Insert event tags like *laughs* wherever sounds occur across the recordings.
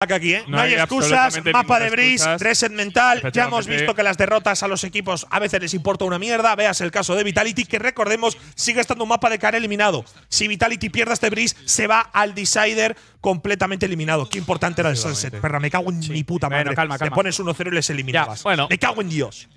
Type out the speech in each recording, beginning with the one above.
aquí, ¿eh? No, No hay hay excusas, mapa de excusas. reset mental. Ya hemos visto que las derrotas a los equipos a veces les importa una mierda. Veas el caso de Vitality, que recordemos sigue estando un mapa de cara eliminado. Si Vitality pierde este Breeze, se va al Decider completamente eliminado. Qué importante era el Sunset. Perra, me cago en mi puta Bueno, madre. calma, Te calma. pones 1-0 y les eliminabas. bueno. Me cago en Dios.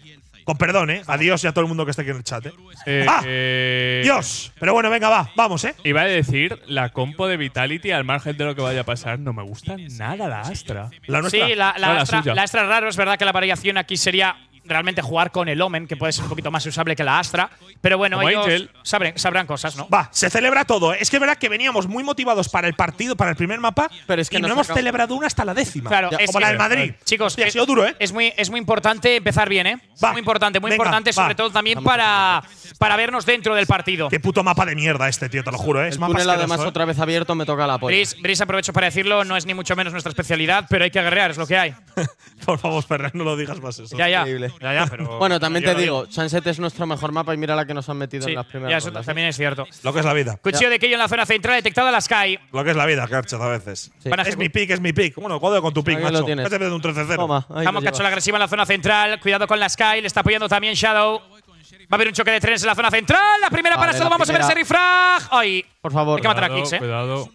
Con perdón, ¿eh? Adiós y a todo el mundo que esté aquí en el chat, ¿eh? Eh, ¡Ah! eh, Dios. Pero bueno, venga, va. Vamos, ¿eh? Iba a decir, la compo de Vitality, al margen de lo que vaya a pasar, no me gusta nada la Astra. La nuestra. Sí, la, la, No, la Astra, la Astra es raro. Es verdad que la variación aquí sería realmente jugar con el Omen, que puede ser un poquito más usable que la Astra. Pero bueno, Como ellos sabrán, sabrán cosas, ¿no? Va, se celebra todo. Es que es verdad que veníamos muy motivados para el partido, para el primer mapa, Pero es que y no hemos celebrado una hasta la décima. Claro, Ya, es como que- la del Madrid. Chicos, Hostia, ha es- sido duro, ¿eh? Es muy, es muy importante empezar bien, ¿eh? Va, muy importante, muy venga, importante, va. sobre todo también para, para vernos dentro del partido. Qué puto mapa de mierda este, tío, te lo juro, ¿eh? Es El túnel además ¿eh? otra vez abierto me toca la polla. Brice, Brice, aprovecho para decirlo, no es ni mucho menos nuestra especialidad, pero hay que agarrear, es lo que hay. *laughs* Por favor, Ferrer, no lo digas más eso. Ya, ya. Increíble. Ya, ya, pero. *laughs* Bueno, también te lo digo, Sunset es nuestro mejor mapa y mira la que nos han metido Sí, en las primeras ya, eso rondas, ¿eh? también es cierto. Lo que es la vida. Cuchillo de Keyo en la zona central, detectada la Sky. Lo que es la vida, Kerchez, a veces. Sí. Es mi pick, es mi pick. Bueno, cuadro con tu pick, Ahí lo macho. tienes. Vete de un 13-0. Toma, ahí Vamos, lo cacho la agresiva en la zona central. Cuidado con la Sky, le está apoyando también Shadow. Va a haber un choque de trenes en la zona central. La primera Vale, para Shadow, vamos a ver ese refrag. Ay, Por favor, Hay que matar a Cuidado, Kicks, ¿eh? Cuidado.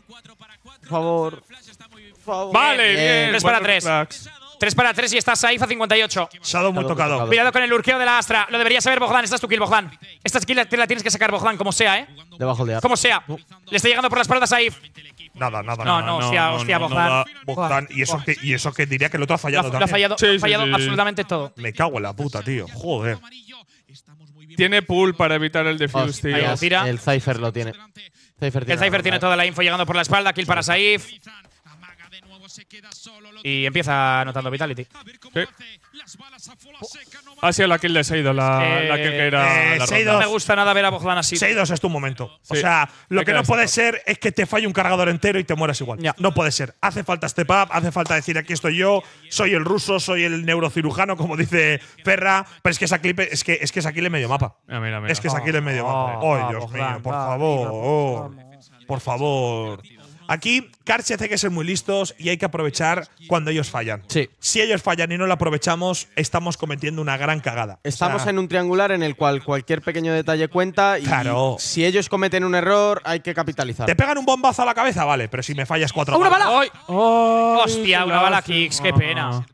por favor. Por favor. Vale, Bien. bien. Tres para buenos tres. reflex. 3 para 3 y está Saif a 58. Shadow muy tocado. tocado. Cuidado con el lurqueo de la Astra. Lo debería saber Bogdan. Esta es tu kill, Bogdan. Esta kill la, la tienes que sacar, Bogdan, como sea, ¿eh? Debajo de Como sea. Le está llegando por la espalda a Saif. Nada, nada, No, nada. no, hostia, hostia, no, Bogdan. da. Bogdan, y eso, que, y eso que diría que el otro ha Lo ha, fallado lo ha también. fallado, Sí, lo ha sí, fallado sí. absolutamente todo. Me cago en la puta, tío. Joder. Tiene pool para evitar el defuse, tío. El Cypher lo tiene. Cypher El Cypher tiene todo. toda la info llegando por la espalda. Kill para Saif. Y empieza anotando Vitality. Sí. Ha sido la kill de Seido, la, Eh, la kill que era eh, la ronda. No me gusta nada ver a Bogdan así. 6-2 es tu momento. O sea, lo que que no puede ser es que te falle un cargador entero y te mueras igual. Ya. No puede ser. Hace falta step up, hace falta decir aquí estoy yo, soy el ruso, soy el neurocirujano, como dice Ferra. Pero es que esa clip es que es que esa kill es medio mapa. Mira, mira, mira. Es que esa kill es medio mapa. Oh, Ay, Dios Bogdan, mío, por va, favor. oh, por favor. Aquí, Karche hay que ser muy listos y hay que aprovechar cuando ellos fallan. Sí. Si ellos fallan y no lo aprovechamos, estamos cometiendo una gran cagada. Estamos O sea, en un triangular en el cual cualquier pequeño detalle cuenta y Claro. si ellos cometen un error hay que capitalizar. Te pegan un bombazo a la cabeza, vale, pero si me fallas cuatro ¡Una bala! ¡Ay! ¡Ay, Hostia, una bala! Kicks, qué pena.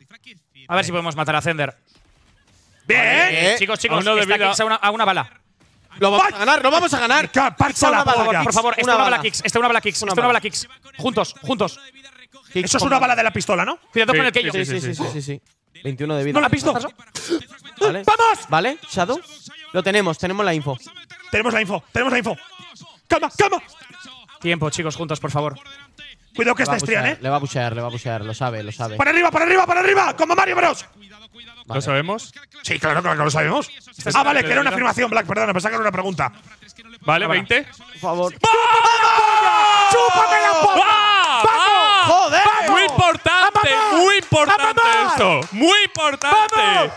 A ver si podemos matar a Zender. Bien. Eh, chicos, chicos, uno de está vida. Kicks a una, a una bala. Lo vamos a ganar, lo vamos a ganar. Parcha la Una bala, polla. Por favor, esta Una bala. Kicks, esta una bala Kicks, Una esta una bala. Kicks. Juntos, juntos. Eso es una bala de la pistola, ¿no? Cuidado Sí, con el Keyo. Sí, sí, sí, sí, sí, sí. 21 de vida. ¿No la? ¿Vale? *laughs* ¡Vamos! ¿Vale? ¿Shadow? Lo tenemos, tenemos la info. Tenemos la info, tenemos la info. ¡Calma, calma! Tiempo, chicos, juntos, por favor. Cuidado que este a estrian, ¿eh? le va a pushear, le va a pushear, lo sabe, lo sabe. ¡Para arriba, para arriba, para arriba! ¡Como Mario Bros! ¿Lo sabemos? Sí, claro, claro que lo sabemos. Ah, vale, que era una afirmación, Black, perdona, pensaba que era una pregunta. Vale, 20. Por favor. ¡Chúpame la polla! ¡Joder! Muy importante, ¡Vamos! muy importante ¡Vamos! esto. Muy importante.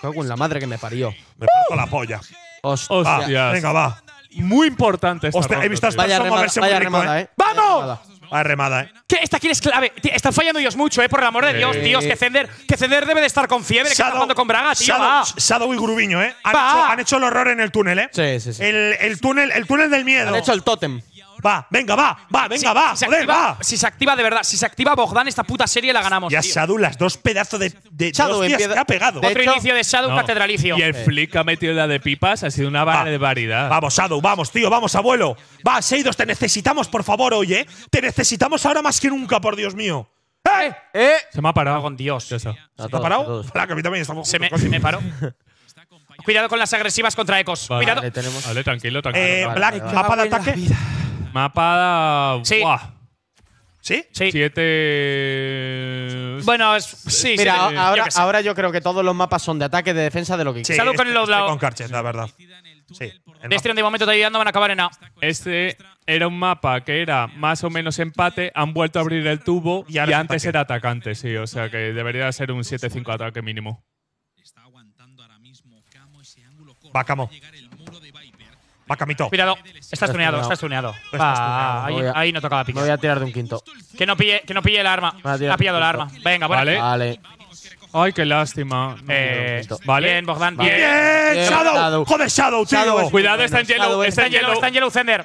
Cago en la madre que me parió. Me parto la polla. Hostia. Venga, va. Muy importante esta Hostia, he visto a Vaya remada, vaya remada, ¿eh? eh. ¡Vamos! Remada. Vaya remada, ¿eh? ¿Qué? Esta kill es clave. Tío, Están fallando ellos mucho, eh, por el amor de Dios, tíos. Que Zender, que Zender debe de estar con fiebre, que está jugando con Braga, tío. Shadow, va. Shadow y Grubiño, ¿eh? Han hecho, han hecho el horror en el túnel, ¿eh? Sí, sí, sí. El, el túnel, el túnel del miedo. Han hecho el tótem. Va, venga, va, va, venga, va, Si se, joder, activa, va. si se activa de verdad, si se activa Bogdan, esta puta serie la ganamos. Ya tío. Shadow, las dos pedazos de, de, Shadow que ha pegado. Otro hecho- inicio de Shadow No. catedralicio. Y el flick que ha metido la de pipas ha sido una Va. barbaridad. Vamos, Shadow, vamos, tío, vamos, abuelo. Va, Seidos, te necesitamos, por favor, oye. Te necesitamos ahora más que nunca, por Dios mío. ¡Eh! ¡Eh! Se me ha parado. Con Dios. Eso. ¿Te ha parado? La que a mí también estamos Se me, se paró. Cuidado con las agresivas contra Ecos. Vale. Cuidado. Vale, tenemos. Vale, tranquilo, tranquilo. Eh, Vale, Black, vale, vale. mapa de ataque. Mapa. Sí. Buah. ¿Sí? Sí. Siete. Bueno, es, sí, Mira, sí, a- yo ahora, ahora yo creo que todos los mapas son de ataque, de defensa, de lo que Sí, quieras. Salud con estoy- el estoy lado. con Karchet, la verdad. Sí. Destron de momento todavía no van a acabar en A. Este era un mapa que era más o menos empate. Han vuelto a abrir el tubo Y y, ahora es antes ataque. era atacante, sí. O sea que debería ser un 7-5 ataque mínimo. Va, Camo. Va, Camito. Cuidado. Está estuneado, está estuneado. ahí, a- ahí no tocaba Me picar. voy a tirar de un quinto. Que no pille, que no pille el arma. Ha pillado el arma. Venga. Vale. Vale. Ay, qué lástima. No, Eh. Vale. Bien, Bogdan, bien. ¡Bien! Bien, ¡Shadow! Shadow. ¡Joder, Shadow, tío! Shadow Cuidado, está en es- Está en yellow. está en yellow Zender.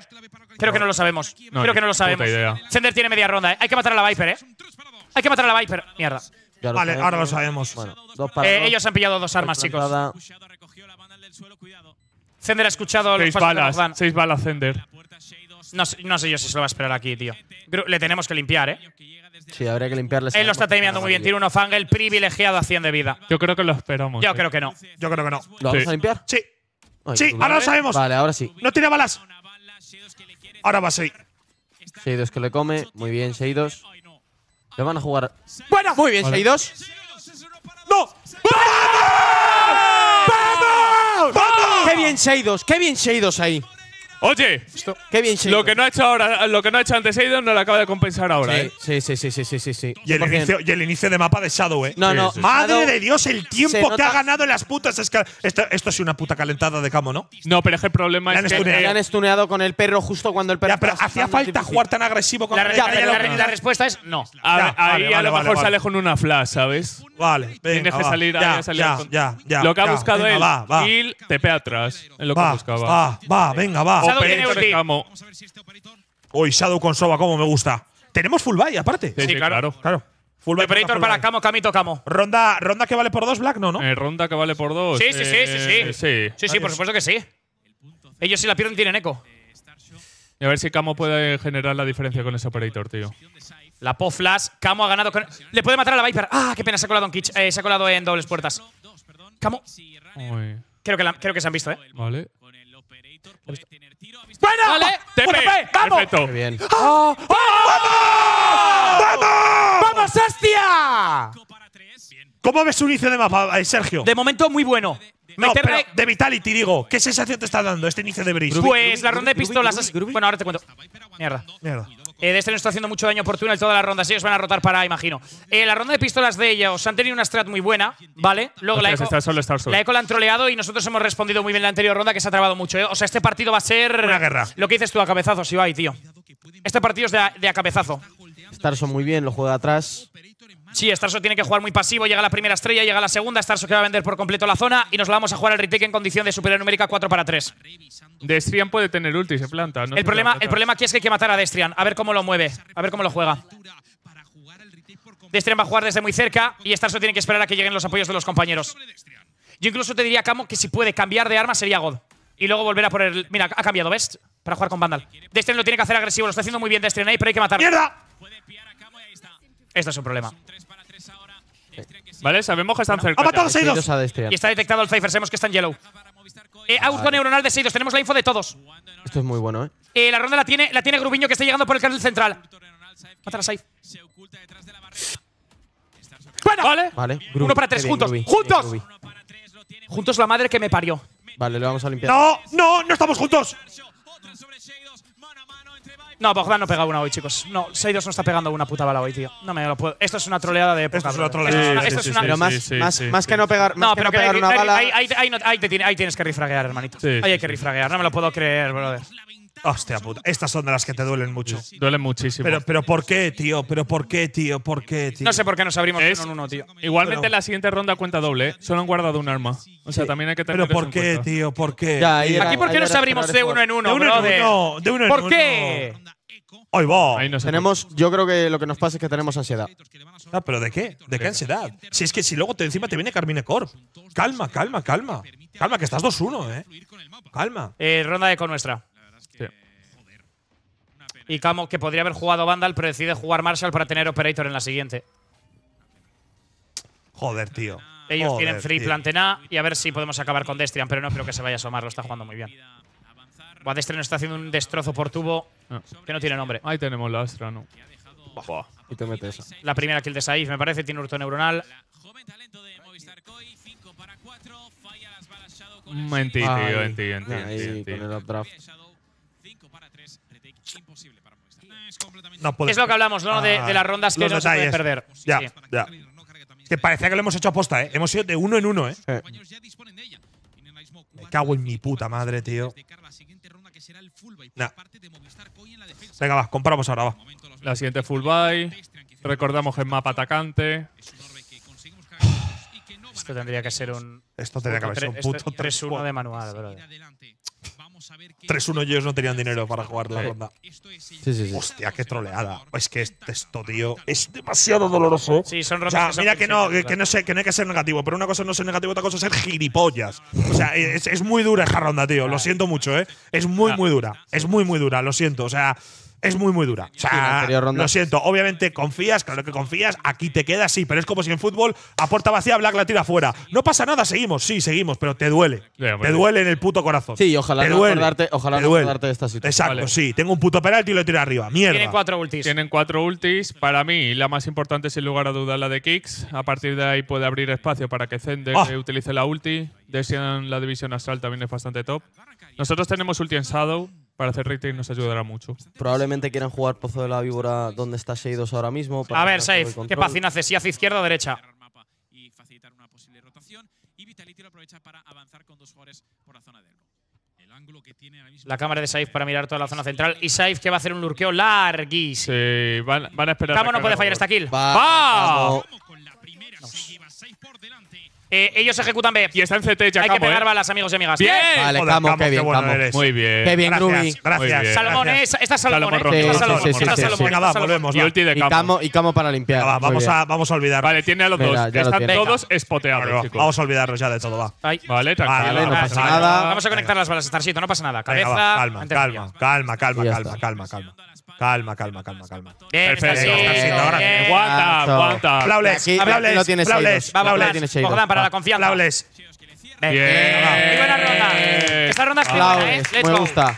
Creo que no lo sabemos. No, Creo que no lo sabemos. Zender tiene media ronda, ¿eh? Hay que matar a la Viper, ¿eh? Hay que matar a la Viper. Mierda. Ya lo Vale, sé. ahora lo sabemos. Bueno, dos para Eh, dos. ellos han pillado dos armas, chicos. Zender ha escuchado Seis de balas. Bogdan. Seis balas, Zender. No, sé- no sé yo si se lo va a esperar aquí, tío. Le tenemos que limpiar, ¿eh? Sí, habría que limpiarle. Él lo está arma. timeando muy bien. Tiene un Fangel privilegiado a 100 de vida. Yo creo que lo esperamos. Yo eh. creo que no. Yo creo que no. ¿Lo vamos Sí. a limpiar? Sí. Ay, Sí, ahora lo sabemos. Vale, ahora sí. No tiene balas. Ahora va, sí. Sheidos que le come. Muy bien, Sheidos. Le van a jugar. Bueno, muy bien, Vale. Sheidos. ¡No! ¡Vamos! ¡Vamos! Qué bien Sheidos, qué bien Sheidos ahí. Oye, Qué bien Sheidos. lo que no ha hecho ahora, lo que no ha hecho antes Eidos no lo acaba de compensar ahora, ¿eh? Sí, sí, sí, sí, sí, sí, sí. Y el, 100%. inicio, y el inicio de mapa de Shadow, ¿eh? No, no. Madre Shadow- de Dios, el se tiempo que nota- ha ganado en las putas escalas. Esto, esto es una puta calentada de camo, ¿no? No, pero es que el problema Le es han que estuneado. Le han estuneado con el perro justo cuando el perro. Ya, pero estaba hacía saltando, falta difícil. jugar tan agresivo con La, ya, la- respuesta es no. a- Ya, ahí vale, a vale, lo vale, mejor vale. sale con una flash, ¿sabes? Vale, venga, Tienes que va. salir ya, ahí a salir ya, con- ya, ya, Lo que ha ya, buscado venga, él, va, va. kill, TP atrás. Es lo que Va, buscaba. va, va, venga, va. Shadow tiene Operator ulti. de camo. Uy, Shadow con Soba, como me gusta. Tenemos full buy, aparte. Sí, sí, claro. Claro. Full buy. Operator full para buy. Camo, Camito, Camo. Ronda, ronda que vale por dos, Black, no, ¿no? Eh, ronda que vale por dos. Sí, sí, sí, sí, Eh, sí. sí. Sí, sí, por supuesto que sí. Ellos si la pierden tienen eco. Y a ver si Camo puede generar la diferencia con ese operator, tío. La Po Flash, Camo ha ganado con. Le puede matar a la Viper. Ah, qué pena, se ha colado en Kitch. Eh, se ha colado en dobles puertas. Camo. Uy, Creo que, la- creo que se han visto, ¿eh? vale. ¡Bueno! ¡Vale! TP. ¡Vamos! Perfecto. Bien. ¡Vamos! hostia! ¿Cómo ves su inicio de mapa, eh, Sergio? De momento, muy bueno. No, pero de Vitality, digo. ¿Qué sensación te está dando este inicio de Breeze? Pues la ronda de pistolas. Bueno, ahora te cuento. Mierda. Mierda. Eh, de este no está haciendo mucho daño por túnel todas las rondas. Ellos van a rotar para, imagino. Eh, la ronda de pistolas de ellos han tenido una strat muy buena, ¿vale? Luego la eco, está solo, está solo. la eco la han troleado y nosotros hemos respondido muy bien en la anterior ronda que se ha trabado mucho. ¿eh? O sea, este partido va a ser. Una guerra. Lo que dices tú a cabezazos, Ibai, tío. Este partido es de a, de a cabezazo. Starson muy bien, lo juega atrás. Sí, Starso tiene que jugar muy pasivo. Llega la primera estrella, llega la segunda. Starso que va a vender por completo la zona y nos la vamos a jugar al retake en condición de superior numérica 4 para 3. Destrian puede tener ulti, se planta. no el, se problema, planta. el problema aquí es que hay que matar a Destrian. A ver cómo lo mueve. A ver cómo lo juega. Destrian va a jugar desde muy cerca y Starso tiene que esperar a que lleguen los apoyos de los compañeros. Yo incluso te diría, Camo, que si puede cambiar de arma sería God. Y luego volver a por el. Mira, ha cambiado, ¿ves? Para jugar con Vandal. Destrian lo tiene que hacer agresivo, lo está haciendo muy bien Destrian ahí, pero hay que matarlo. ¡Mierda! Esto es un problema. Vale, sabemos que están cerca. Ha matado a. Y está detectado el Cypher, sabemos que está en yellow. Eh, auto neuronal de Seidos, tenemos la info de todos. Esto es muy bueno, ¿eh? Eh, la ronda la tiene, la tiene Grubiño que está llegando por el carril central. Mata a Saif. Vale. Vale. Uno Grubi, para qué tres, bien, juntos. Grubi, ¡Juntos! bien. Juntos la madre que me parió. Vale, lo vamos a limpiar. No, no, no estamos juntos. No, Bogdan no pega una hoy, chicos. No, Seidos no está pegando una puta bala hoy, tío. No me lo puedo. Esto es una troleada de época. Esto es una troleada. Esto es una- Pero más, sí, más, sí, más sí. que no pegar, No, que pero pegar ahí, una bala. ahí- ahí- ahí no- ahí te tiene- ahí tienes que rifraguear, hermanito. Sí, ahí sí, hay que rifraguear. No me lo puedo creer, brother. Hostia puta. Estas son de las que te duelen mucho. Duele muchísimo. Pero, pero ¿por qué, tío? ¿Pero por qué, tío? ¿Por qué, tío? No sé por qué nos abrimos Es- uno en uno, tío. Igualmente Pero- la siguiente ronda cuenta doble, ¿eh? Solo han guardado un arma. O sea, también hay que tener ¿Pero por qué, cuenta. tío? ¿Por qué? Ya, era- Aquí, ¿por qué nos abrimos de uno en De uno, uno en uno, de uno en ¿Por uno. qué? Ahí va. Ahí no Tenemos, yo creo que lo que nos pasa es que tenemos ansiedad. Ah, ¿Pero de qué? ¿De qué ansiedad? Si es que si luego te encima te viene Carmine Corp. Calma, calma, calma. Calma, que estás 2-1, ¿eh? Calma. Eh, ronda eco nuestra. Y Camo, que podría haber jugado Vandal, pero decide jugar Marshall para tener Operator en la siguiente. Joder, tío. Ellos Joder, tienen free tío. planten A y a ver si podemos acabar con Destrian, pero no creo que se vaya a asomar, lo está jugando muy bien. Buah, Destrian está haciendo un destrozo por tubo Ah. que no tiene nombre. Ahí tenemos la Astra, ¿no? Buah. Y te metes esa. La primera kill de Saif, me parece, tiene hurto neuronal. En ti, tío, ti, en ahí ti, No Es lo que hablamos, ¿no? De, de las rondas que no se pueden perder. Ya, Sí. ya. Que parecía que lo hemos hecho aposta, ¿eh? Hemos ido de uno en uno, ¿eh? Eh, Me cago en mi puta madre, tío. Nah. Venga, va, compramos ahora, va. La siguiente full buy. Recordamos el mapa atacante. Esto tendría que ser un. Esto tenía que haber sido un Esto- puto 3-1 de manual, bro. 3-1 ellos no tenían dinero para jugar la ronda. Sí, sí, sí. Hostia, qué troleada. Es que es- esto, tío, es demasiado doloroso. Sí, son O rondas sea, que son mira que no, que, no sé, que no hay que ser negativo, pero una cosa es no ser negativo, otra cosa es ser gilipollas. O sea, es, es muy dura esta ronda, tío. Lo siento mucho, ¿eh? Es muy, muy dura. Es muy, muy dura, lo siento. O sea, es muy, muy dura. O sea, lo siento. Obviamente confías, claro que confías, aquí te quedas, sí, pero es como si en fútbol a puerta vacía Black la tira fuera. No pasa nada, seguimos, sí, seguimos, pero te duele. Te duele en el puto corazón. Sí, ojalá te no duele, acordarte- ojalá te no duele. acordarte de esta situación. Exacto, Vale. sí. Tengo un puto penalti y lo tiro arriba. Mierda. Tienen cuatro ultis. Tienen cuatro ultis. Para mí, la más importante, sin lugar a dudas, la de Kicks. A partir de ahí puede abrir espacio para que Zender Ah. utilice la ulti. Desian la división astral también es bastante top. Nosotros tenemos ulti en Shadow. Para hacer rating nos ayudará mucho. Probablemente quieran jugar Pozo de la Víbora donde está Sheidos ahora mismo. para A ver, Safe, ¿qué pacina hace? Si hace izquierda o derecha. y facilitar una posible rotación. Y Vitality lo aprovecha para avanzar con dos jugadores por la zona del El ángulo que tiene ahora mismo. La cámara de Saif para mirar toda la zona central. Y Saif que va a hacer un lurqueo larguísimo. Sí, van, van a esperar. Camo no puede fallar esta kill. Va, ¡Va! vamos. Con la primera se lleva seis por delante. Eh, ellos ejecutan B. Y está en CT ya Hay que pegar ¿eh? balas, amigos y amigas. Bien. Vale, Joder, Camo, qué bien, bueno Camo. eres. Muy bien. Qué bien, Gracias, Groovy. gracias. Muy bien. Salomón, eh, gracias. esta, esta es Salomón, Salomón eh. rojo. Esta es Sí, Salomón, sí, sí, esta es sí, sí. Salomón, Venga, esta va, es Salomón. volvemos. Y va. ulti de Y Camo. Y Camo para limpiar. Venga, va, Muy vamos bien. a, vamos a olvidar. Vale, tiene a los dos. ya lo Están tiene. todos spoteados, Vale, va, chicos. vamos a olvidarnos ya de todo, va. Vale, tranquilo. Vale, no pasa nada. Vamos a conectar las balas, Starship, no pasa nada. Venga, Cabeza. va, calma, calma, calma, calma, Y ya calma, está. calma, calma. Calma, calma, calma, calma. Bien, Perfecto. Aguanta, aguanta. Flawless, lo tienes, tiene Sheidos. Bogdan, para la confianza. Flawless. Bien. Muy buena ronda. Esta ronda es buena, ¿eh? Let's me go. gusta.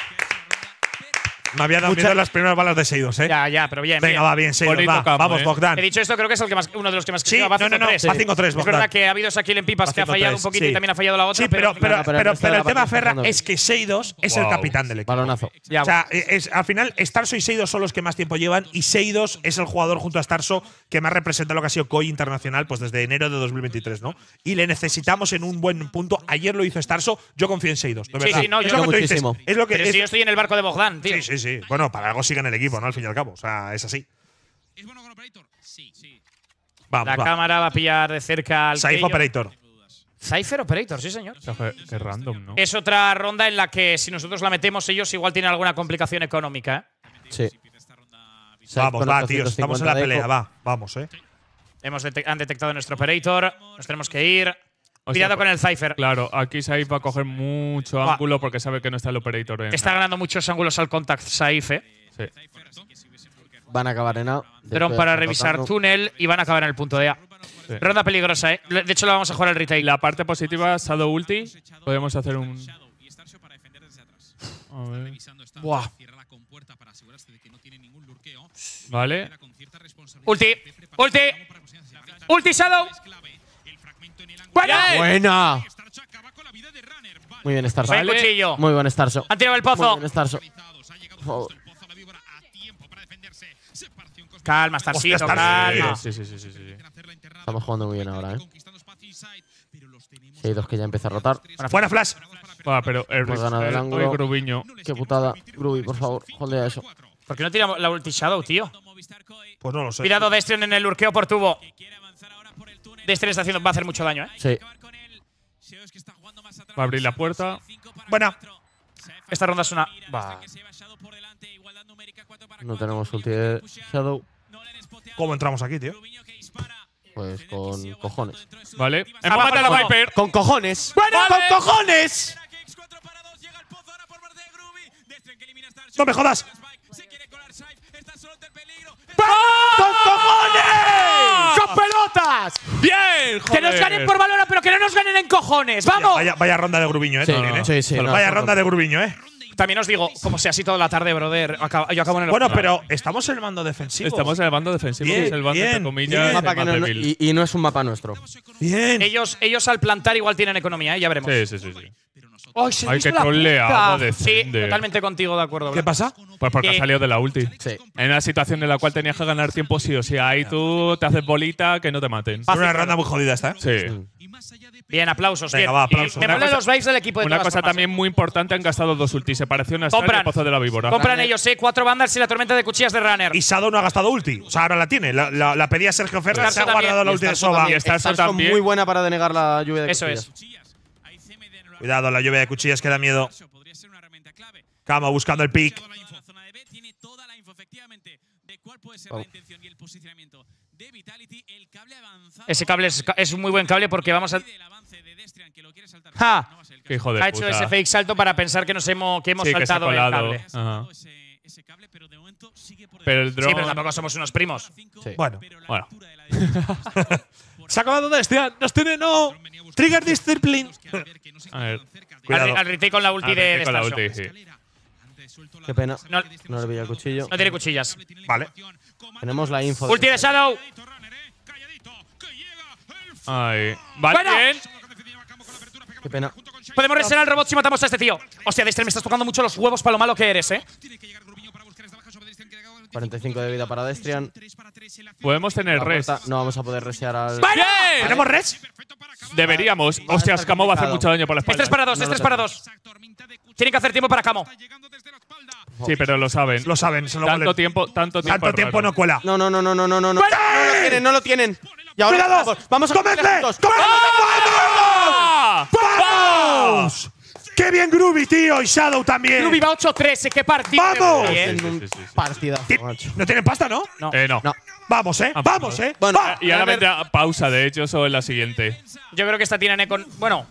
Me había dado miedo las primeras balas de Seidos, ¿eh? Ya, ya, pero bien. Venga, bien. va, bien, Seidos, Bonito va. campo, Vamos, eh. Bogdan. He dicho esto, creo que es el que más, uno de los que más Sí, va no, no, no, 5-3. va 5-3, Es Bogdan. verdad que ha habido esa kill en pipas que ha 5-3, fallado un poquito sí. y también ha fallado la otra. Sí, pero, pero, pero, el tema, Ferra, es que Seidos es el capitán del equipo. Balonazo. Ya, O sea, es, al final, Starso y Seidos son los que más tiempo llevan y Seidos es el jugador junto a Starso que más representa lo que ha sido COI internacional pues desde enero de 2023, ¿no? Y le necesitamos en un buen punto. Ayer lo hizo Starso, yo confío en Seidos, Sí, sí, no, es yo lo que dices. muchísimo. Es lo que pero es- si yo estoy en el barco de Bogdan, tío. Sí, sí, sí. Bueno, para algo sigue en el equipo, ¿no? Al fin y al cabo. O sea, es así. ¿Es bueno con Operator? Sí, sí. Vamos, La va. cámara va a pillar de cerca al Safe. Operator. Cypher Operator, sí, señor. Qué qué random, ¿no? Es otra ronda en la que si nosotros la metemos, ellos igual tienen alguna complicación económica. ¿eh? Sí. Vamos, va, tío. Estamos en la 250 de pelea, va. Vamos, eh. Hemos han detectado nuestro Operator. Nos tenemos que ir. O sea, Cuidado con el Cypher. Claro, aquí Saif va a coger mucho Va. ángulo porque sabe que no está el operator en. Está ganando muchos ángulos al contact Saif, eh. Sí. Van a acabar en A. Dron para revisar rotando. túnel y van a acabar en el punto de A. Sí. Ronda peligrosa, eh. De hecho, la vamos a jugar al retail. La parte positiva, Shadow Ulti. Podemos hacer un. A ver. Buah. Cierra la compuerta para asegurarse de que no tiene ningún lurqueo. Vale. Ulti, ulti, ulti Shadow. Runner. Vale. Muy bien, Starso. Vale. cuchillo. Muy buen Starso. Han tirado el Muy pozo. bien, Starso. Calma, Starcito, Hostia, calma. Sí, sí, sí, sí, sí. Estamos jugando muy bien ahora, eh. Tenemos Sheidos que ya empieza a rotar. Buena flash. Va, pero el, Hemos ganado el ángulo. Grubiño. Qué putada. Groovy, por favor, holdea eso. ¿Por qué no tiramos la ulti Shadow, tío? Pues no lo sé. Cuidado, Destrion en el lurqueo por tubo. Destrion está haciendo, va a hacer mucho daño, ¿eh? Sí. Va a abrir la puerta. Buena. Esta ronda es una. Va. No tenemos ulti de Shadow. ¿Cómo entramos aquí, tío? Pues con cojones. Vale. Abajo ¡Empápate a el la. Viper! ¡Con cojones! ¡Con cojones! ¡No me jodas! ¡Bien! Que nos ganen por valor, pero que no nos ganen en cojones. ¡Vamos! Vaya, vaya ronda de Grubiño, eh. Sí, también, eh. sí, sí, no, vaya no, ronda no. de Grubiño, eh. También os digo, como sea así toda la tarde, brother. yo acabo en el. Bueno, pero estamos en el mando defensivo. Estamos en el bando defensivo, Bien, que es el bando, bien, comillas, bien. el no- y, y no es un mapa nuestro. Bien. Ellos, ellos al plantar igual tienen economía, ¿eh? ya veremos. Sí, sí, sí, sí. ¡Ay, se Ay, hizo qué la troleada puta! de Sí, totalmente contigo de acuerdo. ¿Qué Blas. pasa? Pues porque Que- ha salido de la ulti. Sí. En una situación en la cual tenías que ganar tiempo sí o sí. Ahí tú te haces bolita que no te maten. Es una ronda muy jodida esta, ¿eh? Sí. Bien, aplausos. Venga, bien. va, Y aplausos. Me Una ponen cosa- los vibes del equipo de Una todas cosa formas, también muy importante, han gastado dos ultis. Se pareció una Compran. el pozo de la víbora. Compran ellos, ¿eh? Cuatro bandas y la tormenta de cuchillas de Runner. Y Shadow no ha gastado ulti. O sea, ahora la tiene. La, la- la pedía Sergio Ferrer, Starso se ha también. guardado la Y ulti de Soba. también. Y Starso Starso también. muy buena para denegar la lluvia de Eso es. cuchillas. Cuidado, la lluvia de cuchillas que da miedo. Camo buscando el pick. Avanzado. Ese cable es, es un muy buen cable porque vamos a. ¡Ja! Qué hijo de Ha hecho puta. ese fake salto para pensar que nos hemos, que hemos Sí, que saltado el cable. Ajá. Ese, ese cable, pero de momento sigue por Pero el drone. Sí, pero tampoco somos unos primos. Sí. Bueno, Bueno. de *laughs* se ha acabado Destian. Nos tiene no. Trigger Discipline. *laughs* A ver. Cuidado. Al, al retake con la ulti Al de, de con la ulti, sí. Qué pena. No, No le veía el cuchillo. no tiene cuchillas. Vale. Tenemos la info. Ulti de Shadow. Ay. Vale, Bueno. bien. Qué pena. Podemos resenar al robot si matamos a este tío. Hostia, Dexter, me estás tocando mucho los huevos para lo malo que eres, ¿eh? 45 de vida para Destrian. Podemos tener res. No vamos a poder resear al. ¡Bien! ¿Tenemos res? Deberíamos. Va Hostias, Camo va a hacer mucho daño por la Es 3 espalda. para 2, No es lo 3 para 2. Tienen que hacer tiempo para Camo. Sí, pero lo saben. Lo saben, se lo Tanto huelen. tiempo, tanto tiempo. Tanto tiempo no cuela. No, no, no, no, no, no, no. No No lo tienen, no lo tienen. Y ahora ¡Cuidado! vamos, vamos a comerle juntos. ¡Ah! ¡Vamos! ¡Qué bien Groovy, tío! Y Shadow también. Groovy va 8-13, qué partido. ¡Vamos! Bien. Sí, sí, sí, macho. No tienen pasta, ¿no? No. Eh, no. No. Vamos, ¿eh? Ah, Vamos. ¿eh? Bueno. Y ahora vendrá pausa, de hecho, o en la siguiente. Yo creo que esta tiene con. Bueno,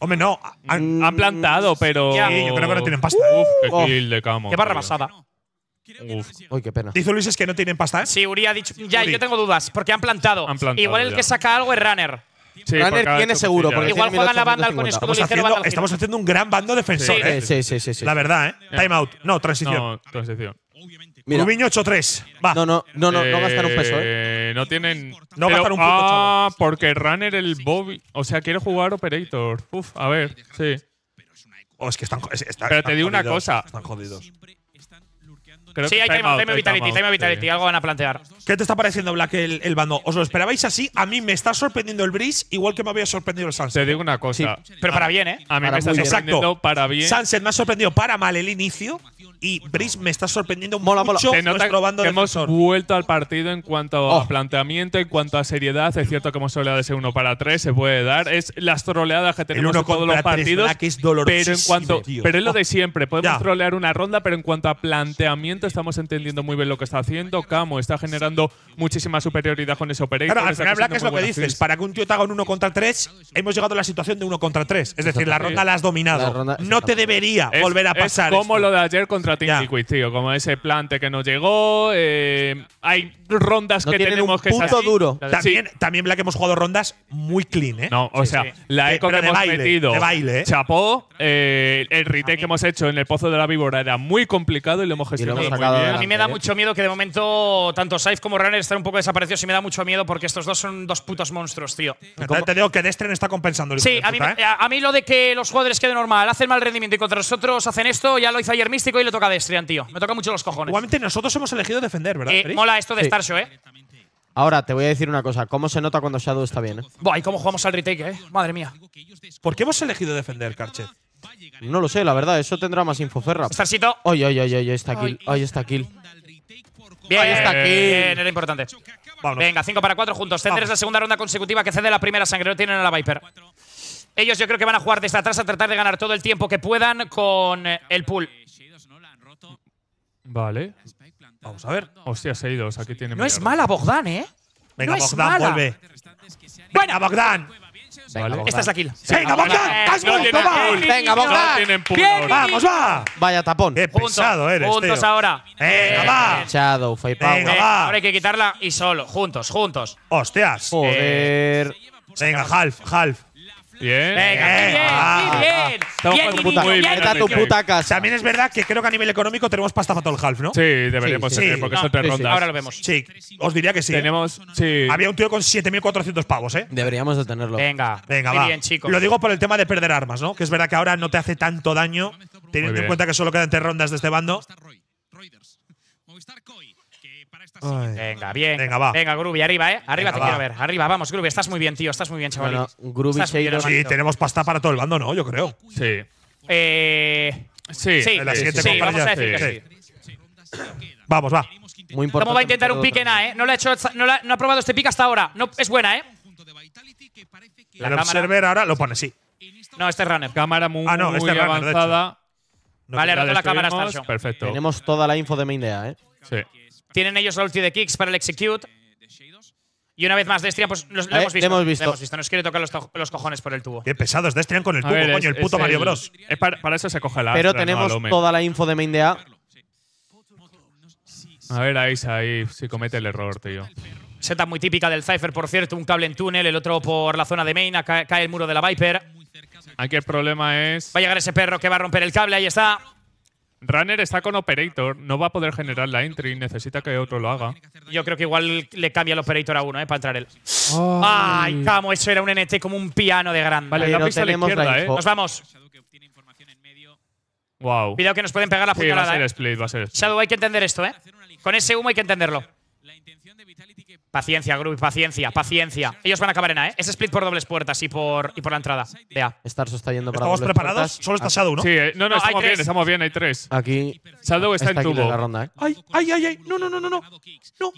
Hombre, no. Han- Han plantado, pero. Ya. Sí, yo creo que no tienen pasta. Uf, qué Oh. kill de Camo. qué barra basada. Uf. Uy, qué pena. Dice Luis es que no tienen pasta, ¿eh? Sí, Uri ha dicho. Ya, Uri. yo tengo dudas, porque han plantado. Han plantado, Igual el ya. que saca algo es Runner. Sí, Runner tiene seguro, porque Igual tiene juegan la banda con 1850. escudo Estamos ligero, haciendo, estamos haciendo un gran bando defensor, Sí. ¿eh? Sí, sí, sí, sí. La verdad, ¿eh? Time out. No, transición. No, transición. Rubiño 8-3. Va. No, no, no, no, no gastar un peso, ¿eh? Eh, No tienen. No pero- gastar un puto Ah, porque Runner el Bobby. O sea, quiere jugar Operator. Uf, a ver, sí. Oh, es que están, es- están- Pero te digo una cosa. Están jodidos. Creo Sí, que hay time out, time hay vitality, time vitality. sí. Algo van a plantear. ¿Qué te está pareciendo, Black, el, el bando? ¿Os lo esperabais así? A mí me está sorprendiendo el Breeze, igual que me había sorprendido el Te Sunset. digo una cosa. Pero para bien, ¿eh? A mí Para me está sorprendiendo Exacto. para bien. Sunset me ha sorprendido para mal el inicio y Breeze me está sorprendiendo Mola, mola. mucho nota nuestro bando que hemos defensor. vuelto al partido en cuanto Oh. a planteamiento, en cuanto a seriedad. Es cierto que hemos soleado ese 1 para 3, se puede dar. Es las troleadas que tenemos uno en todos los partidos. Black, es pero en cuanto, tío. pero es lo Oh. de siempre. Podemos Ya. trolear una ronda, pero en cuanto a planteamiento estamos entendiendo muy bien lo que está haciendo. Camo está generando muchísima superioridad con ese operator. Claro, al final, Black es lo que dices. Para que un tío te haga un 1 contra 3, hemos llegado a la situación de 1 contra 3. Es decir, la ronda la has La dominado. ronda- no te debería Es- volver a es pasar. como esto. lo de ayer contra Team Ya. Liquid, tío. Como ese plante que nos llegó. eh, hay rondas No que tenemos un que ser duro. También, también Black hemos jugado rondas muy clean, ¿eh? No, o Sí, sea, sí. la Eh, eco pero que hemos baile, metido. de baile, ¿eh? Chapó. eh, el retake que hemos hecho en el pozo de la víbora era muy complicado y lo hemos gestionado A mí me da ¿eh? mucho miedo que de momento tanto Saif como Runner estén un poco desaparecidos y me da mucho miedo porque estos dos son dos putos monstruos, tío. Entonces te digo que Destren está compensando el Sí, a mí, ¿eh? a, lo de que los jugadores queden normal, hacen mal rendimiento y contra nosotros hacen esto, ya lo hizo ayer Místico y le toca a Destrian, tío. Me toca mucho los cojones. Igualmente nosotros hemos elegido defender, ¿verdad? Eh, mola esto de Sí. Starshow, ¿eh? Ahora, te voy a decir una cosa. ¿Cómo se nota cuando Shadow está bien? eh? Buah, ¿y cómo jugamos al retake, eh? Madre mía. ¿Por qué hemos elegido defender, Carchet? No lo sé, la verdad. Eso tendrá más info Ferra. Starsito. Oye, oye, oye, oye, está kill. Oye, está kill. Bien, Ahí está aquí. Bien, era importante. Vámonos. Venga, 5 para 4 juntos. Tender es la segunda ronda consecutiva que cede la primera sangre. No tienen a la Viper. Ellos yo creo que van a jugar desde atrás a tratar de ganar todo el tiempo que puedan con eh, el pool. Vale. Vamos a ver. Hostia, Seidos, aquí tiene. No es mala Bogdan, ¿eh? Venga, No Bogdan, vuelve. Venga, Bogdan. Venga, Esta es la kill. Venga, Bogdan. Eh, ¡Has no vuelto, tiene va! Venga, Bogdan. ¡Vamos, va! Vaya tapón. ¡Qué pesado eres, juntos tío! ahora. Venga, va. Shadow, Fake Power. Venga, Eh, va. ahora hay que quitarla y solo, juntos, juntos. ¡Hostias! Joder. Venga, half, half. Bien. Venga, bien, Ah, bien. Estamos Bien, tu puta casa. También es verdad que creo que a nivel económico tenemos pasta para todo el half, ¿no? Sí, deberíamos Sí, tener, sí. porque No, son tres sí, sí. rondas. Ahora lo vemos. Sí, os diría que sí. ¿eh? Tenemos. Sí. Había un tío con 7.400 pavos, ¿eh? Deberíamos de tenerlo. Venga, Venga, va. bien, chicos. Lo digo por el tema de perder armas, ¿no? Que es verdad que ahora no te hace tanto daño, teniendo en cuenta que solo quedan tres rondas de este bando. Movistar Roy, Ay. Venga, bien. Venga, va. Venga, Groovy, arriba, ¿eh? Arriba Venga, te va. quiero ver. Arriba, vamos, Groovy. Estás muy bien, tío. Estás muy bien, chaval. Bueno, Groovy Estás muy bien, Sí, hermanito. tenemos pasta para todo el bando, ¿no? Yo creo. Sí. Eh, Sí. sí, en la siguiente sí, vamos a decir sí, que sí. sí. Vamos, va. Muy importante. ¿Cómo va a intentar un pick en A, eh? No, le ha hecho, no, la- no ha probado este pick hasta ahora. No, es buena, ¿eh? La el cámara- observer ahora lo pone, sí. No, este es runner. Cámara muy, Ah, no, muy este es runner, de avanzada. No Vale, roto la cámara, destruimos, Starshow. Perfecto. Tenemos toda la info de main ¿eh? Sí. Tienen ellos la ulti de kicks para el execute. de. Y una vez más, Destria, pues los- lo Eh, hemos visto. hemos visto. Lo hemos visto. Nos quiere tocar los, cojones por el tubo. Qué pesados Destrian con el A tubo, ver, coño, es- el puto es Mario el- Bros. es para, para eso se coge la Pero no tenemos toda la info de main DA. A ver, ahí, ahí, si comete el error, tío. Seta muy típica del Cypher, por cierto. Un cable en túnel, el otro por la zona de main. Acá cae el muro de la Viper. Aquí el problema es. Va a llegar ese perro que va a romper el cable. Ahí está. Runner está con Operator, no va a poder generar la entry, necesita que otro lo haga. Yo creo que igual le cambia el operator a uno, ¿eh? Para entrar él. Ay, camo, eso era un NT como un piano de grande. Vale, la pista a la tenemos la izquierda, ¿eh? Nos vamos. Wow. Cuidado que nos pueden pegar la Sí, va a puñalada, ser ¿eh? split, va a ser split. Shadow, hay que entender esto, ¿eh? Con ese humo hay que entenderlo. Paciencia, Groovy, paciencia, paciencia. Ellos van a acabar en A, ¿eh? Es split por dobles puertas y por, y por la entrada de A. Starso está yendo para ¿Estamos preparados? puertas. Solo está Shadow, ¿no? Sí, eh, no, no, No, hay estamos bien, estamos bien, hay tres. Aquí Shadow está, está en la tubo. ronda, ¿eh? Ay, ay, ay, ay. No, no, no, no, no. No,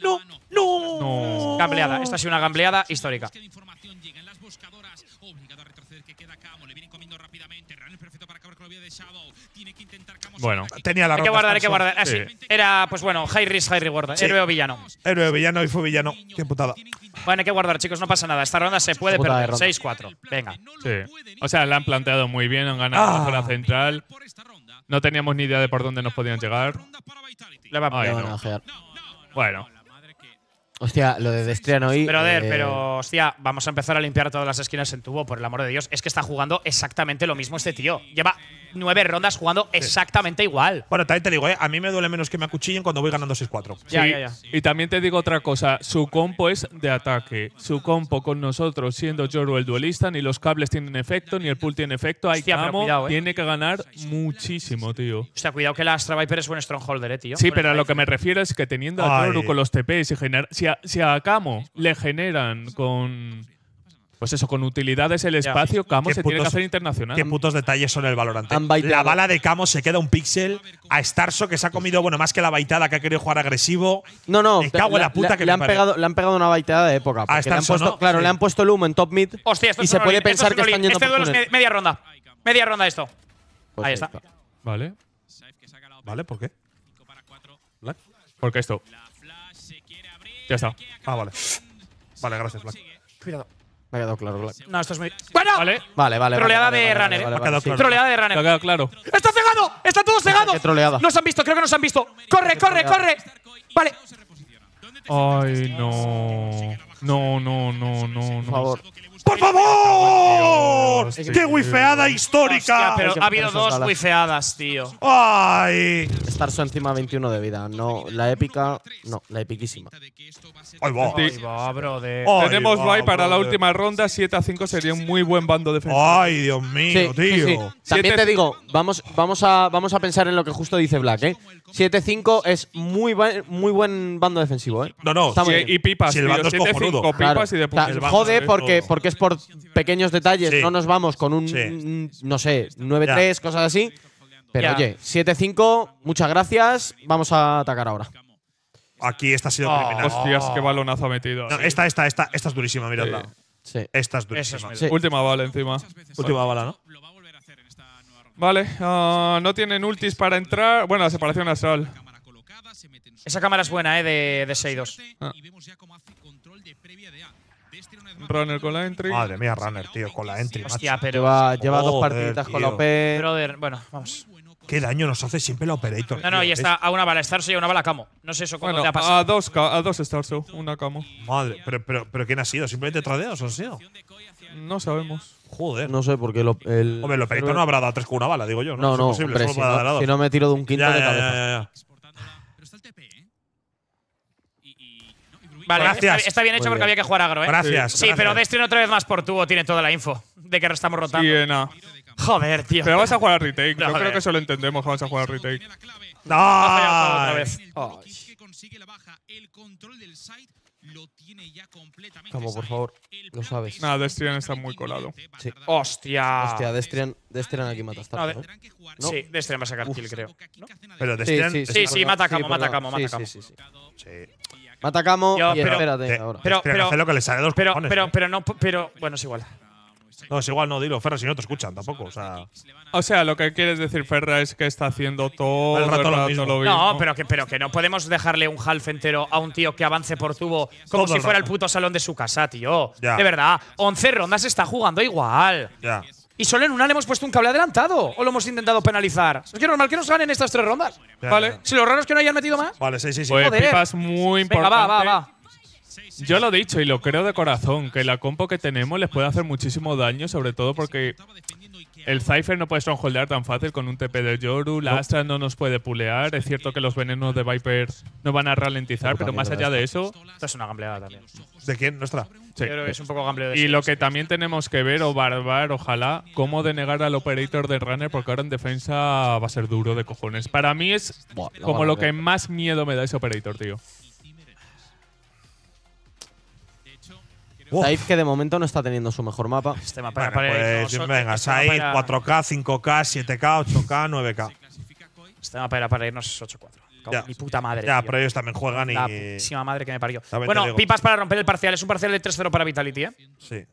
no, no. No. Gambleada. Esta ha sido una gambleada histórica. Obligado a retroceder que queda Camo. Le vienen comiendo rápidamente. Runner perfecto para acabar con la vida de Shadow. Tiene que intentar Camo. Bueno. Tenía la Hay que guardar, hay que guardar. Así. Sí. Era, pues bueno, high risk, high reward. Sí. Héroe o villano. Héroe villano y fue villano. Qué putada. Bueno, hay que guardar, chicos, no pasa nada. Esta ronda se puede perder. ronda. 6-4. Venga. Sí. O sea, la han planteado muy bien, han ganado Ah. la zona central. No teníamos ni idea de por dónde nos podían llegar. Le va a Ay, no. Bueno. Hostia, lo de Destrian hoy. Pero,Der, eh, pero, hostia, vamos a empezar a limpiar todas las esquinas en tubo, por el amor de Dios. Es que está jugando exactamente lo mismo este tío. Lleva nueve rondas jugando exactamente igual. Bueno, también te digo, ¿eh? A mí me duele menos que me acuchillen cuando voy ganando 6-4. Ya, sí. ya, ya. Y también te digo otra cosa, su compo es de ataque. Su compo con nosotros siendo Yoru el duelista, ni los cables tienen efecto, ni el pool tiene efecto. Hay Camo, cuidado, eh. tiene que ganar muchísimo, tío. O sea, cuidado que la Astra Viper es buen strongholder, eh, tío. Sí, pero a lo que me refiero es que teniendo a Ay. Yoru con los TPs y gener- si a, si a Camo le generan con pues eso, con utilidades el espacio, Camo Qué se tiene que putos- hacer internacional. Qué putos detalles son el Valorante. La bala de Camo se queda un pixel. A Starso, que se ha comido, bueno, más que la baitada, que ha querido jugar agresivo. No, no. Me cago en la le- puta que le me han pegado, le han pegado una baiteada de época. le han Starso, puesto, ¿no? Claro, Sí. le han puesto el humo en top mid. Hostia, esto y es se un puede esto pensar es que están yendo Este duelo es media ronda. Media ronda esto. Pues Ahí está. Vale. ¿Vale? ¿Por qué? 5 para 4. Black. Porque esto. Ya está. Ah, vale. Vale, gracias, Black. Cuidado. Me ha quedado claro. Black. No, esto es muy. ¡Bueno! Vale. Vale, vale. Troleada vale, de vale, runner, vale, eh. vale, Me ha vale, quedado sí. claro. Troleada de ¿Te ha runner. quedado claro? ¡Está cegado! ¡Está todo cegado! Qué troleada. Nos han visto, creo que nos han visto. ¡Corre, corre, corre! Vale. Ay, no. No, no, no, no, no. Por favor. ¡Por favor! Dios, ¡Qué wifeada Hostia, histórica! pero ha habido dos wifeadas, tío. ¡Ay! Starso encima 21 de vida. No, la épica. No, la epiquísima. ¡Ay, va! Ahí va, brother. Ay, Tenemos va, bye para la última ronda. 7 a 5 sería un muy buen bando defensivo. ¡Ay, Dios mío, Sí, tío! sí. También te digo, vamos, vamos, a, vamos a pensar en lo que justo dice Black, ¿eh? 7-5 es muy, buen- muy buen bando defensivo, ¿eh? No, no. Está muy Sí, bien. y pipas, Si el bando es 7 cojonudo. 5 Claro. pipas y de O sea, el bando jode porque, todo. porque es por pequeños detalles, Sí. no nos vamos con un, Sí. no sé, 9-3, cosas así. Pero Ya. oye, 7-5, muchas gracias, vamos a atacar ahora. Aquí esta ha sido Oh. criminal. Hostias, qué balonazo ha metido. No, esta, esta, esta, esta es durísima, miradla. Sí. Esta es durísima. es muy Sí. Última bala encima. Última bala, ¿no? Vale, ah, no tienen ultis para entrar. Bueno, la separación astral. Esa cámara es buena, eh, de, de Seidos. Ah. Cómo Runner con la entry. Madre mía, Runner, tío, con la entry. macho. Hostia, pero. Lleva, lleva dos partiditas con la OP. Brother, bueno, vamos. Qué daño nos hace siempre la Operator. No, no, tío. y está a una bala Starso y a una bala Camo. No sé eso cuándo Bueno, te ha pasado. a dos, a dos Starso, una camo. Madre, pero, pero, pero ¿quién ha sido? ¿Simplemente tradeos o ha sido? No sabemos. Joder. No sé, porque lo, el. Hombre, el Operator no habrá dado tres con una bala, digo yo. No, No, Es no, imposible, hombre, solo si a no, dos. si no me tiro de un quinto Ya, de ya, cabeza. ¿eh? Vale, Gracias. Está, está bien hecho porque había que jugar agro, ¿eh? Gracias. Sí, gracias. pero Destiny otra vez más por tubo tiene toda la info de que estamos rotando. Sí, eh. Joder, tío. Pero vas a jugar retake. No, Yo creo que eso lo entendemos, que vamos a jugar retake. Ha fallado todo ¡No! otra vez. El Lo tiene ya completamente. Como, por favor, lo sabes. es Nada, Destrian está muy colado. Sí. Hostia. Hostia, Destrian, Destrian aquí mata hasta. No, ¿no? No. Sí, Destiny va a sacar Uf. kill, creo. De Pero Sí, Destrian. sí, Sí, sí, mata a Camo, Sí, mata a. Camo, mata a Sí, Camo. sí, sí, sí. Sí. Mata a Camo Yo, y pero- espérate De- ahora. Pero- Destrian pero- hace lo que le sale de los Pero, pero, ¿eh? pero no, pero bueno, es igual. No, es igual, no, dilo, Ferra, si no te escuchan tampoco. O sea, O sea, lo que quieres decir, Ferra, es que está haciendo todo El rato lo mismo. lo mismo. No, pero que, pero que no podemos dejarle un half entero a un tío que avance por tubo como Todo si fuera el puto salón de su casa, tío. Ya. De verdad, 11 rondas está jugando igual. ya. Y solo en una le hemos puesto un cable adelantado o lo hemos intentado penalizar. Es que normal que nos ganen estas tres rondas. Ya, ¿Vale? Si lo raro es que no hayan metido más. Vale, sí, sí, sí. Pues Joder. pipas muy Venga, importante. va, va, va. Yo lo he dicho y lo creo de corazón, que la compo que tenemos les puede hacer muchísimo daño, sobre todo porque el Cypher no puede strongholdear tan fácil con un TP de Yoru, la Astra no nos puede pulear, es cierto que los venenos de Viper no van a ralentizar, pero más allá de eso, Esto es una gambleada también. ¿De quién? Nuestra. sí. Yo creo que es un poco gambleo de Y lo que también tenemos que ver o barbar, ojalá, cómo denegar al operator de runner, porque ahora en defensa va a ser duro de cojones. Para mí es como lo que más miedo me da ese operator, tío. Uf. Saif que de momento no está teniendo su mejor mapa. Este mapa Bueno, para- pues venga, este mapa Said, era- 4K, 5K, 7K, 8K, 9K. Este mapa era para irnos 8-4. Cago Ya. en Mi puta madre. Ya, tío. pero ellos también juegan y. La putísima madre que me parió. También Bueno, pipas para romper el parcial. Es un parcial de 3-0 para Vitality, ¿eh? Sí.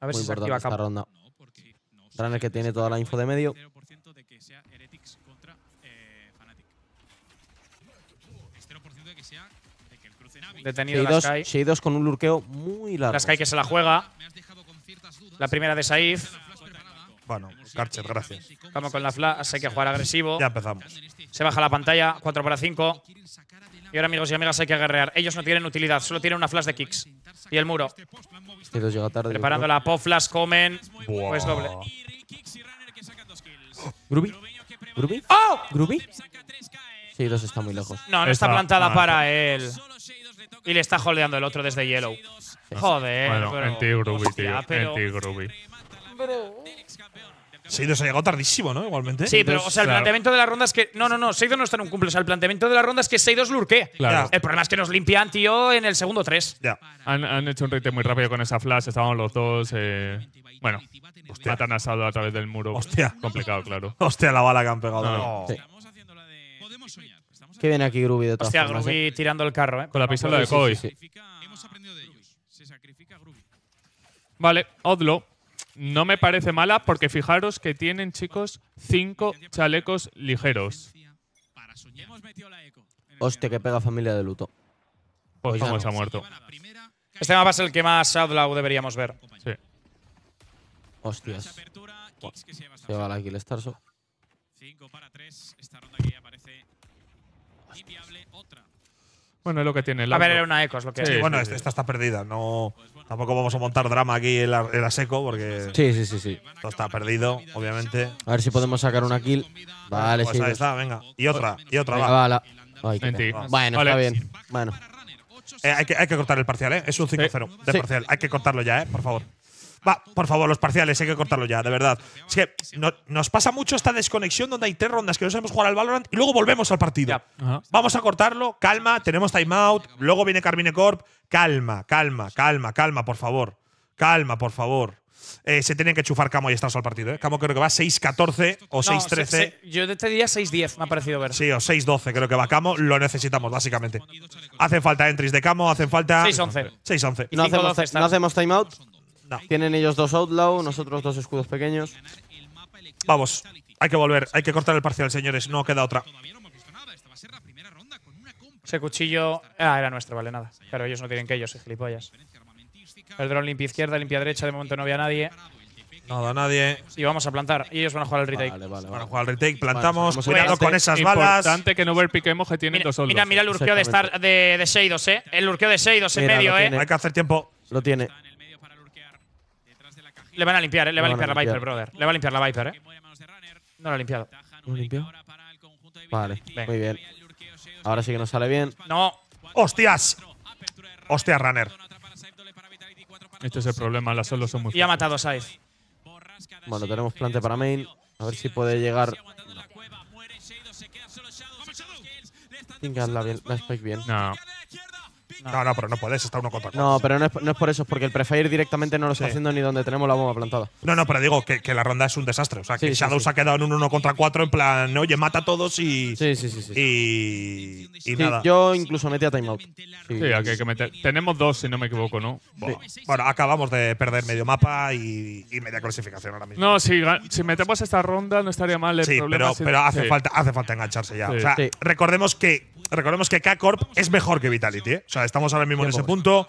A ver Muy si se activa esta ronda. Runner que tiene toda la info de medio. Detenido la Sheidos, Sky. Sheidos con un lurkeo muy largo. La Sky que se la juega. La primera de Saif. Bueno, Karcher, gracias. Como con la flash, hay que jugar agresivo. Ya empezamos. Se baja la pantalla, 4 para 5. Quieren sacar adelante. Y ahora, amigos y amigas, hay que guerrear. Ellos no tienen utilidad, solo tienen una flash de kicks. Y el muro. Sheidos llega tarde. yo Preparando la pop flash, comen. Pues doble. Y Kicks y Runner que sacan dos kills. Gruby. Rubeño que prevalece. Gruby. ¡Oh! 3K. Sheidos está muy lejos. No, no está plantada ah, para él. Y le está holdeando el otro desde Yellow. Joder. Bueno, pero- en ti, Groovy, tío. Hostia, pero- En ti, Groovy. Sí, se ha llegado tardísimo, ¿no? Igualmente. Sí, pero o sea, el Claro. planteamiento de la ronda es que. No, no, no. Seidos no está en un cumple. O sea, el planteamiento de la ronda es que Seidos lurque. Claro. El problema es que nos limpian, tío, en el segundo 3. Ya. Han, han hecho un rate muy rápido con esa flash, estaban los dos. eh, bueno, matan a Saldo a través del muro. Hostia. Complicado, claro. Hostia, la bala que han pegado. No, No. Sí. Estamos haciendo la de. Podemos soñar. Estamos ¿Qué viene aquí Gruby de todas Hostia, formas? Groovy eh? tirando el carro, ¿eh? Con la pistola de sí, Koi. sí, sí. sacrifica- Hemos aprendido de ellos. Se sacrifica Groovy. Vale, Odlo. No me parece mala porque fijaros que tienen, chicos, cinco chalecos ligeros. Hostia, que pega familia de luto. Pues se ha muerto. Este mapa es el que más Outlaw deberíamos ver. Sí. Hostias. Se va la kill Starso. 5 para 3. Esta ronda que ya Otra. Bueno, es lo que tiene el A ver, era una eco, es lo que Sí, es. Bueno, sí, esta, está perdida. No, tampoco vamos a montar drama aquí en la, en la seco porque Sí, sí, sí, sí. esto está perdido, obviamente. A ver si podemos sacar una kill. Vale, Pues sí. ahí está, venga. Y otra, y otra, Venga, va. la- Ay. Bueno, Vale. está bien. Bueno. Eh, hay, que, hay que cortar el parcial, ¿eh? Es un 5-0 de Sí. parcial. Hay que cortarlo ya, ¿eh? Por favor. Va, por favor, los parciales, hay que cortarlo ya, de verdad. Es que no- nos pasa mucho esta desconexión donde hay tres rondas que no sabemos jugar al Valorant y luego volvemos al partido. Vamos a cortarlo, calma, tenemos timeout, luego viene Carmine Corp. Calma, calma, calma, calma, por favor. Calma, por favor. Eh, se tienen que chufar Camo y Stars al partido, ¿eh? Camo creo que va 6-14 o No, 6-13. se- se- yo te diría 6-10, me ha parecido ver. Sí, o 6-12 creo que va Camo. Lo necesitamos, básicamente. Hacen falta entries de Camo, hacen falta. 6-11. 6-11. Y no, 5-12 hacemos, no hacemos timeout. No. Tienen ellos dos outlaw, nosotros dos escudos pequeños. Vamos, hay que volver, hay que cortar el parcial, señores. No queda otra. A. Ese cuchillo. Ah, era nuestro, vale, nada. Pero ellos no tienen que ellos, gilipollas. El dron limpia izquierda, limpia derecha, de momento no había nadie. Nada, nadie. Y vamos a plantar. Y ellos van a jugar el retake. Vale, vale, Para vale. jugar al retake, plantamos. Vale, cuidado con esas balas. Importante que no overpiquemos que tienen Mira, dos solos. mira, mira el lurkeo de, Star, de, de Sheidos, eh. El lurkeo de Sheidos en medio, eh. Hay que hacer tiempo. Lo tiene. Está en el medio para lurkear detrás de la cajita. Le van a limpiar, eh. Le va a limpiar la Viper, brother. Le va a limpiar la Viper, eh. No lo ha limpiado. Tajan ¿Lo una limpió? Vale. Venga. muy bien. Ahora sí que nos sale bien. No. ¡Hostias! De Runner. Este es el problema, las solos son muy Y ha matado a Saiz. Bueno, tenemos plante para main. A ver si puede llegar. Aguantando la la, bien- la spike bien. No. No, no, pero no puedes, está uno contra cuatro. No, pero no es, no es por eso, es porque el prefire directamente no lo está Sí. haciendo ni donde tenemos la bomba plantada. No, no, pero digo que, que la ronda es un desastre. O sea, que Sí, Shadow sí. se ha quedado en un 1 contra 4 en plan, oye, mata a todos y. Sí, sí, sí. sí. Y. Y Sí, nada. yo incluso metí a timeout. Sí. Hay que meter. Tenemos dos, si no me equivoco, ¿no? Bueno, acabamos de perder medio mapa y, y media clasificación ahora mismo. No, si, si metemos esta ronda no estaría mal. El sí, problema pero, pero hace, sí. falta, hace falta engancharse ya. Sí. O sea, Sí. recordemos que recordemos que K-Corp es mejor que Vitality. ¿eh? O sea, estamos ahora mismo en ese punto.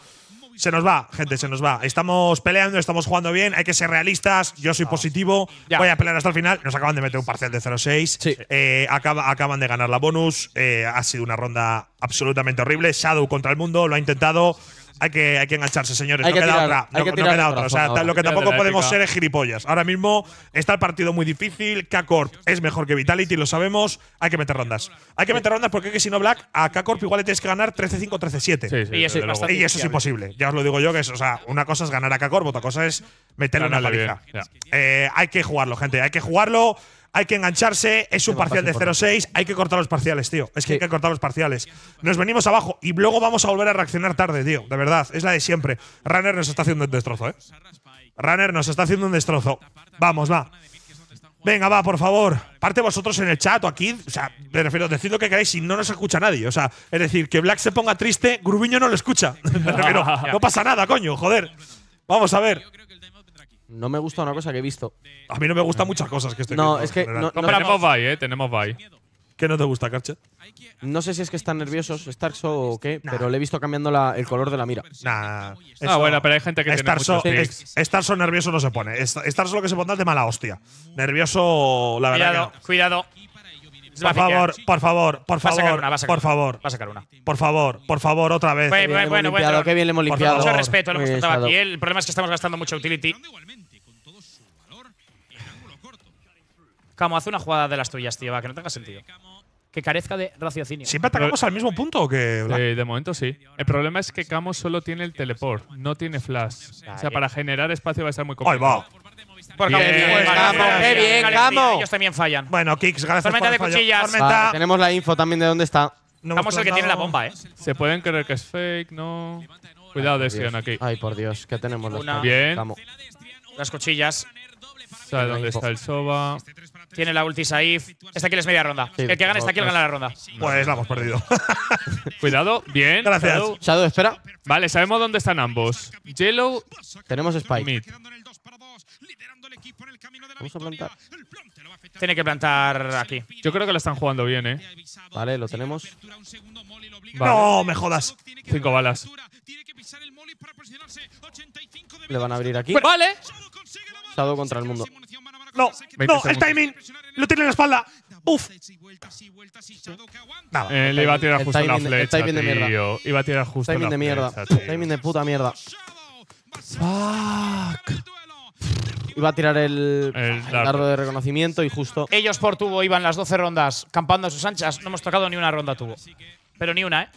Se nos va, gente, se nos va. Estamos peleando, estamos jugando bien, hay que ser realistas. Yo soy positivo, Ya. voy a pelear hasta el final. Nos acaban de meter un parcial de 0-6. Sí. Eh, acaba- acaban de ganar la bonus. Eh, ha sido una ronda absolutamente horrible. Shadow contra el mundo, lo ha intentado. Hay que, hay que engancharse, señores. Hay no que queda tirar- otra. hay No, que no tirar queda el otra. O sea, ahora. lo que tampoco podemos ser es gilipollas. Ahora mismo está el partido muy difícil. K-Corp es mejor que Vitality, lo sabemos. Hay que meter rondas. Hay que meter rondas porque es que si no, Black, a K-Corp igual le tienes que ganar 13-5, 13-7. Sí, sí, Y eso es Y eso imposible. Ya os lo digo yo, que es, o sea, una cosa es ganar a K-Corp, otra cosa es meterle una paliza. Eh, hay que jugarlo, gente. Hay que jugarlo. Hay que engancharse. Es un parcial de fácil, 0-6. Hay que cortar los parciales, tío. Es que Sí. hay que cortar los parciales. Nos venimos abajo y luego vamos a volver a reaccionar tarde, tío. De verdad. Es la de siempre. Runner nos está haciendo un destrozo, ¿eh? Runner nos está haciendo un destrozo. Vamos, va. Venga, va, por favor. Parte vosotros en el chat o aquí. O sea, me refiero, decid lo que queráis si no nos escucha nadie. O sea, es decir, que Black se ponga triste, Grubiño no lo escucha. *laughs* Me refiero, *laughs* no pasa nada, coño, joder. Vamos a ver. No me gusta una cosa que he visto. A mí no me gustan muchas cosas que estoy No, viendo, es que no- Tenemos bye, eh. Tenemos bye. ¿Qué no te gusta, Carchet? No sé si es que están nerviosos Starks o qué, pero le he visto cambiando la- el color de la mira. Nah. Ah, bueno, pero hay gente que tiene Starso, muchos es- picks. Starso nervioso no se pone. Es- Starso lo que se pondrá es de mala hostia. Nervioso, la verdad. Cuidado, que no. cuidado. Por favor, por favor, por Va a sacar favor, una, va a sacar por una. favor, Va a sacar una. por favor, por favor, otra vez. Bueno, le hemos bueno, limpiado, bueno. qué bien le hemos limpiado. Mucho respeto, lo hemos Shadow. aquí. El problema es que estamos gastando mucha utility. igualmente con todo su valor en ángulo corto. Camo, haz una jugada de las tuyas, tío, va, que no tenga sentido. Que carezca de raciocinio. ¿Siempre atacamos al mismo punto o qué? De momento sí. El problema es que Camo solo tiene el teleport, no tiene flash. O sea, para generar espacio va a estar muy Ahí complicado. va. Porque Bien, Camo, bien, Camo, Camo, qué qué bien, Camo. Ellos también fallan. Bueno, Kicks, gracias Tormenta por de fallo. cuchillas. Tormenta. Vale, tenemos la info también de dónde está. No Camo es el que tiene la bomba, eh. Se pueden creer que es fake, no. Cuidado, Destrian aquí. Ay, por Dios, que tenemos los. Bien. Camo. Las cuchillas. ¿Sabe dónde está el Soba? Tiene la ulti Saif. Esta aquí es media ronda. Sí, el que gane esta aquí, el gana la ronda. Pues la hemos perdido. *laughs* Cuidado, bien. Gracias. Shadow. Shadow, espera. Vale, sabemos dónde están ambos. Yellow, Tenemos Spike. mid. Quedando en el 2 para 2, liderando el equipo en el camino de la Vamos a plantar. Tiene que plantar aquí. Yo creo que lo están jugando bien, eh. Vale, lo tenemos. Vale. No, me jodas. Cinco balas. apertura, Tiene que pisar el Molly para posicionarse. 85 de Le van a abrir aquí. Vale. Shadow contra el mundo. No, ese que- 20 no, el timing. Lo tiene en la espalda. Uf. Nada. Eh, le iba a tirar justo el flecha, timing de mierda. tío. Iba a tirar justo Timing de mierda. flecha, tío. Timing de puta mierda. Duelo. Iba a tirar el, El el dardo. de reconocimiento y justo. Ellos por tubo iban las 12 rondas campando a sus anchas. No hemos tocado ni una ronda tubo. Pero ni una, ¿eh?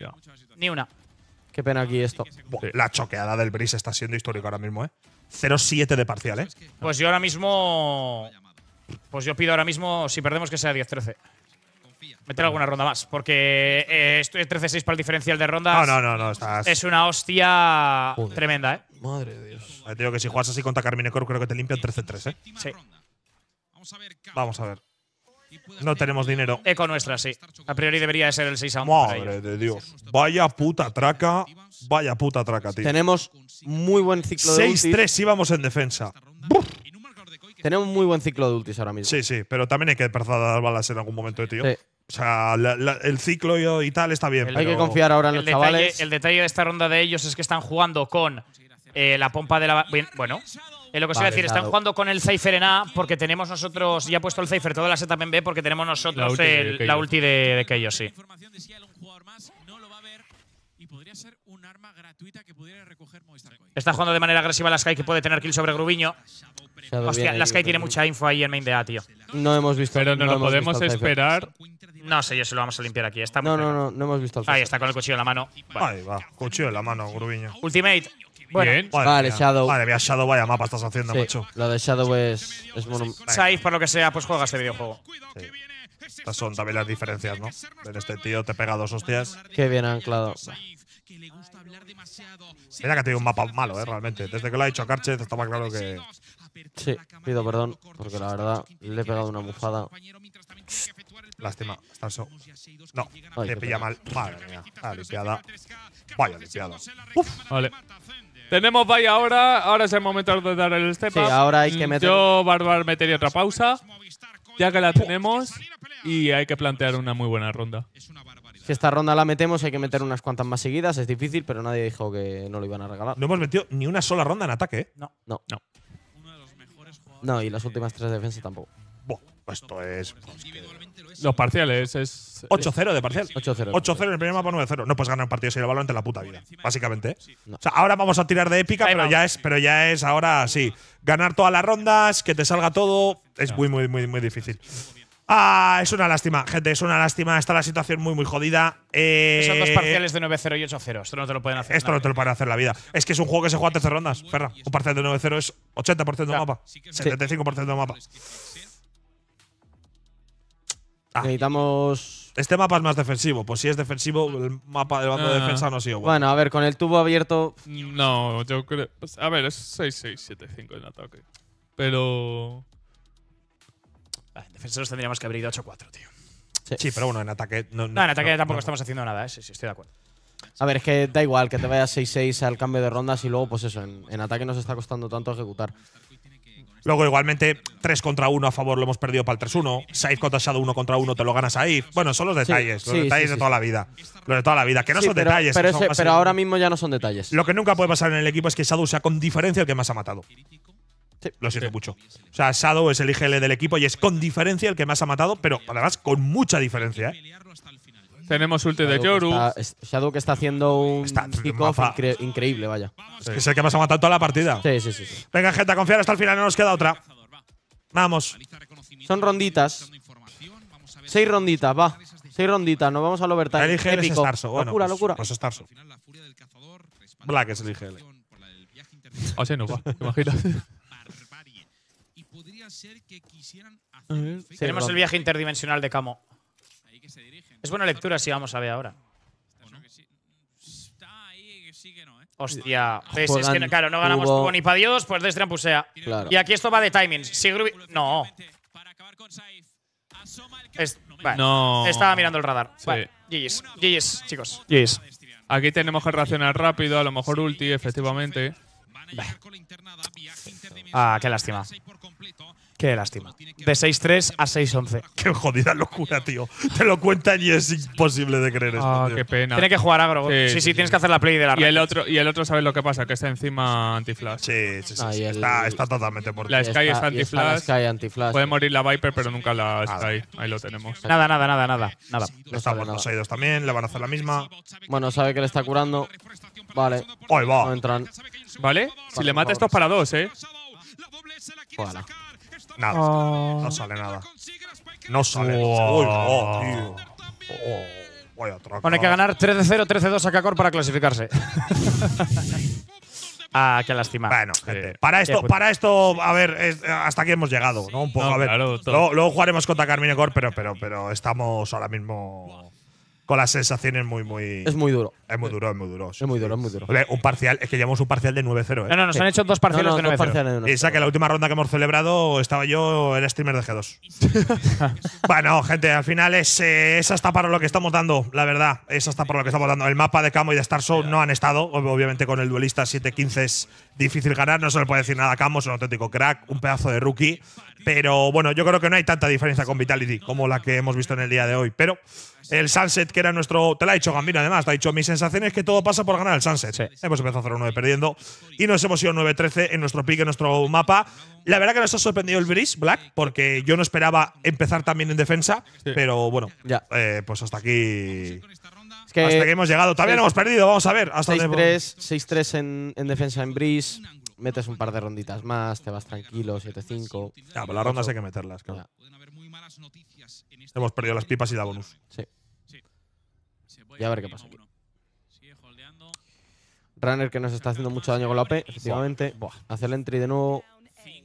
Ya. Ni una. Qué pena aquí esto. La choqueada del Breeze está siendo histórica ahora mismo, ¿eh? 0-7 de parcial, ¿eh? Pues yo ahora mismo. Pues yo pido ahora mismo, si perdemos, que sea 10-13. Meter alguna ronda más. Porque eh, esto es 13-6 para el diferencial de rondas. No, no, no, no. Estás. Es una hostia tremenda, ¿eh? Madre de Dios. Eh, Tío, que si juegas así contra Carmine Corp, creo que te limpian 13-3, ¿eh? Sí. Vamos a ver. No tenemos dinero. Eco nuestra, sí. A priori debería de ser el 6 a 1. para ellos. Madre de Dios. Vaya puta traca. Vaya puta traca, tío. Tenemos muy buen ciclo de ultis. 6-3 íbamos en defensa. Que Tenemos muy buen ciclo de ultis ahora mismo. Sí, sí, pero también hay que empezar a dar balas en algún momento, tío. Sí. O sea, la- la- el ciclo y, y tal está bien. El- Hay que confiar ahora en los detalle, chavales. el detalle de esta ronda de ellos es que están jugando con eh, la pompa de la. Bueno, Es lo que os iba a decir, están jugando con el Cypher en A porque tenemos nosotros, ya he puesto el Cypher toda la setup en B porque tenemos La nosotros ulti el- la ulti de, de Keylor, sí. Información de si hay un jugador más, no lo va a ver y podría ser un arma gratuita que pudiera recoger Movistar Coin. Está jugando de manera agresiva la Sky que puede tener kill sobre Grubiño. Hostia, la Sky tiene mucha info ahí en main de A, tío. No hemos visto. Pero no, lo podemos esperar. No sé yo si lo vamos a limpiar aquí. Está muy No, no, no, no hemos visto al Ahí está, con el cuchillo en la mano. Ahí va, cuchillo en la mano, Grubiño. Ultimate. Bueno, Bien. Madre Vale, mía. Shadow. Madre mía, Shadow, vaya mapa estás haciendo, Sí, macho. lo de Shadow es, es mono- Saif, por lo que sea, pues juega este videojuego. Estas son también las diferencias, ¿no? En este tío te pega dos hostias. Qué bien anclado. Mira que ha tenido un mapa malo, ¿eh? Realmente. Desde que lo ha dicho Karchez estaba claro que. Sí, pido perdón, porque la verdad le he pegado una bufada. Lástima. Está so- No, Ay, te qué pilla pena. mal. Madre mía. La limpiada. Vaya limpiada. Vale. Tenemos vaya ahora. Ahora es el momento de dar el step Sí, up. ahora hay que Mm, meter- Yo, Barbar, metería otra pausa. Ya que la tenemos. Y hay que plantear una muy buena ronda. Si esta ronda la metemos, hay que meter unas cuantas más seguidas. Es difícil, pero nadie dijo que no lo iban a regalar. No hemos metido ni una sola ronda en ataque, ¿eh? No. No. No, y las últimas tres defensas tampoco. Buah, esto es. Los parciales es. 8-0 de parcial. 8-0. 8-0 en el primer mapa, 9-0. No puedes ganar un partido sin el balón en la puta vida. Básicamente. ¿eh? No. O sea, ahora vamos a tirar de épica, pero ya es, pero ya es ahora sí. Ganar todas las rondas, que te salga todo, es muy, muy, muy, muy difícil. Ah, es una lástima, gente, es una lástima. Está la situación muy, muy jodida. Eh, Son dos parciales de 9-0 y 8-0. Esto no te lo pueden hacer. Esto no te lo puede hacer la vida. Es que es un juego que se juega a 13 rondas, Ferra. Un parcial de 9-0 es 80% del mapa. 75% del mapa. Ah. Necesitamos. Este mapa es más defensivo. Pues si es defensivo, el mapa del bando de Ah. defensa no ha sido bueno. Bueno, a ver, con el tubo abierto. No, yo creo. pues, a ver, es 6-6-7-5 en ataque. Pero. Ah, En defensa los tendríamos que haber ido 8-4, tío. Sí, pero bueno, en ataque. No, No, en ataque no, tampoco no. estamos haciendo nada, ¿eh? Sí, sí, estoy de acuerdo. A ver, es que da igual que te vayas 6-6 al cambio de rondas y luego, pues eso, en, en ataque nos está costando tanto ejecutar. Luego, igualmente, 3 contra 1 a favor lo hemos perdido para el 3-1. Saif contra Shadow 1 contra 1 te lo ganas ahí. Bueno, son los detalles. los sí, detalles sí, de toda la vida. Los de toda la vida. Que no son pero, detalles. pero, son pero ahora mismo ya no son detalles. Lo que nunca puede pasar en el equipo es que Shadow sea con diferencia el que más ha matado. Sí. Lo siento mucho. O sea, Shadow es el IGL del equipo y es con diferencia el que más ha matado, pero además con mucha diferencia. ¿eh? Tenemos ulti de Shadow que Yoru. está- es- Shadow que está haciendo un mapa. incre- increíble, vaya. Es que es el que más ha matado toda la partida. Sí, sí, sí. sí. Venga, gente, a confiar hasta el final, no nos queda otra. Vamos. Son ronditas. Seis ronditas, va. Seis ronditas, nos vamos al overtime. El IGL es Épico. Starso. Bueno, locura, pues, locura. Pues Starso. Black es el IGL. O sea, no va. Ser que quisieran hacer fake Tenemos el viaje interdimensional de Camo. ahí que se dirigen. Es buena lectura si vamos a ver ahora. Bueno, que sí. Está ahí que sí que no, ¿eh? Hostia. ¿Ves? Es que, claro, no ganamos tubo. ni para Dios, pues Destran pusea. Claro. Y aquí esto va de timings. Si Grubi- No. Es- vale. No. Estaba mirando el radar. Sí. Vale. GG's. GG's, chicos. GG's. Aquí tenemos que reaccionar rápido. A lo mejor ulti, efectivamente. Van a llegar con la internada, viaje interdimensional. Ah, qué lástima. Qué lástima. De 6-3 a 6-11. *laughs* Qué jodida locura, tío. Te lo cuentan y es imposible de creer esto. Ah, tío. qué pena. Tiene que jugar agro. Sí, Sí, sí, sí, tienes sí. que hacer la play de la Y el otro, y el otro ¿sabes lo que pasa? Que está encima anti-flash. Sí, sí, sí. Ah, Está, está totalmente por La Y Sky está- es la anti-flash. Sky anti-flash. Puede morir la Viper, pero nunca la Nada. Sky. Ahí lo tenemos. Nada, nada, nada, nada. Nada. No Está por los Eidos también, le van a hacer la misma. Bueno, sabe que le está curando. Vale. Ahí No va. entran. ¿Vale? Si Vale, le mata esto es para dos, ¿eh? Voilà. Nada. Oh. No sale nada. No sale. Wow. Uy, oh, tío. Oh, vaya traca. Bueno, hay que ganar 13-0, 13-2 a Kakor para clasificarse. *laughs* ah, qué lástima. Bueno, gente, para esto, para esto, a ver, es- hasta aquí hemos llegado, ¿no? Un poco, No, a ver. claro, luego, luego jugaremos contra Carmine Core, pero, pero, pero estamos ahora mismo con las sensaciones muy, muy. Es muy duro. Es muy duro, es muy duro. sí, Es muy duro, es muy duro. Oye, un parcial, es que llevamos un parcial de 9-0, ¿eh? No, no, nos Sí. han hecho dos parciales No, no, de dos 9-0. parciales de uno. Piensa que la última ronda que hemos celebrado estaba yo el streamer de G2. *laughs* bueno, gente, al final es, eh, es hasta para lo que estamos dando, la verdad. Es hasta para lo que estamos dando. El mapa de Camo y de Star Zone no han estado. Ob- Obviamente con el duelista 7-15 es difícil ganar. No se le puede decir nada a Camo, es un auténtico crack, un pedazo de rookie. Pero bueno, yo creo que no hay tanta diferencia con Vitality como la que hemos visto en el día de hoy. Pero el Sunset, que era nuestro. Te lo ha dicho Gambino, además, te ha dicho mi sensación sensación es que todo pasa por ganar el Sunset. Hemos empezado 0-9 perdiendo y nos hemos ido 9-13 en nuestro pick, en nuestro mapa. La verdad que nos ha sorprendido el Breeze, Black, porque yo no esperaba empezar también en defensa, pero bueno, Ya. eh, pues hasta aquí. Es que hasta que hemos llegado. Todavía no hemos perdido, vamos a ver. Hasta dónde- 6-3 6-3 en, en defensa en Breeze. Metes un par de ronditas más, te vas tranquilo, 7-5. Ya, pues las rondas hay que meterlas, claro. Ya. Este Hemos perdido las pipas y la bonus. Sí. Y a ver qué pasa aquí. Runner que nos está haciendo mucho daño con la OP, efectivamente. Hace el entry de nuevo.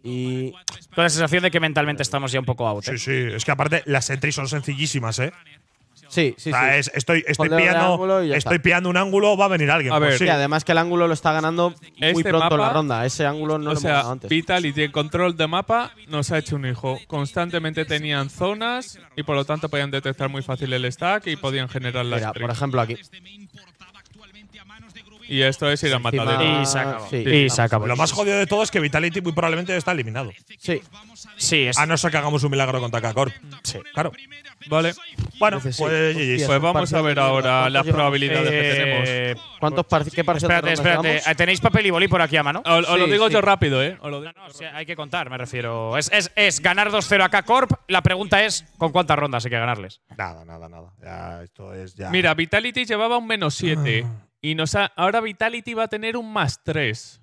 Y Con la sensación de que mentalmente estamos ya un poco out. ¿eh? Sí, sí. Es que aparte las entries son sencillísimas, ¿eh? sí, sí, o sea, sí. es- estoy, estoy pillando, ángulo y ya estoy está. pillando un ángulo, va a venir alguien. A Pues ver. sí. Sí, además que el ángulo lo está ganando muy Este pronto en la mapa- ronda. Ese ángulo no o lo hemos sea, antes. Vitality en control de mapa nos ha hecho un hijo. Constantemente tenían zonas y por lo tanto podían detectar muy fácil el stack y podían generar la Mira, por ejemplo, aquí. Y esto es ir a matadero. Y se acabó. Sí, Y se acabó. Lo más jodido de todo es que Vitality muy probablemente está eliminado. Sí, Sí, es. A no ser que hagamos un milagro contra K-Corp. Sí. Claro. Vale. Bueno, sí. pues GG's. Pues vamos a ver ahora ¿Cuántos las probabilidades que tenemos. Eh, ¿Cuántos par ¿Qué parcial espérate, espérate. Eh, ¿Tenéis papel y boli por aquí a mano? Os, os lo Sí, digo sí. yo rápido, ¿eh? Os lo digo. No, o sea, hay que contar, me refiero. Es, es, es ganar 2-0 a K-Corp. La pregunta es: ¿con cuántas rondas hay que ganarles? Nada, nada, nada. Ya, esto es ya. Mira, Vitality llevaba un menos 7 y nos ha- ahora Vitality va a tener un más 3.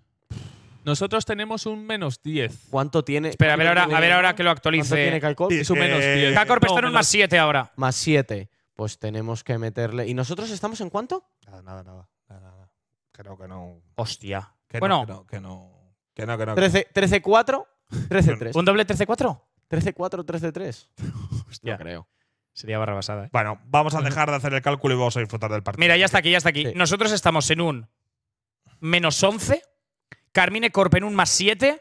Nosotros tenemos un menos 10. ¿Cuánto tiene? Espera, a ver ahora, a ver ahora que lo ¿Cuánto tiene actualice. Sí, Es un Eh, menos 10. K-Corp está en un más menos- 7 ahora. Más 7. Pues tenemos que meterle. ¿Y nosotros estamos en cuánto? Nada, nada, nada. nada, nada. Que no, que no. Hostia. Que no, bueno, que no, que no. Que no, que no. 13 13-4, 13-3. ¿un doble 13-4? 13-4, 13-3. Hostia. No creo. Sería barra basada, ¿eh? Bueno, vamos a dejar de hacer el cálculo y vamos a disfrutar del partido. Mira, ya está aquí, ya está aquí. Sí. Nosotros estamos en un menos 11. Carmine Corp en un más 7.